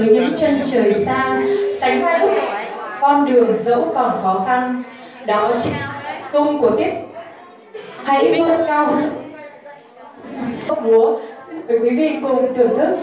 với những chân trời xa, sánh vai con đường dẫu còn khó khăn. Đó chính cung của tiết. Hãy vươn cao hơn. Múa, xin mời quý vị cùng thưởng thức.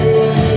Amen.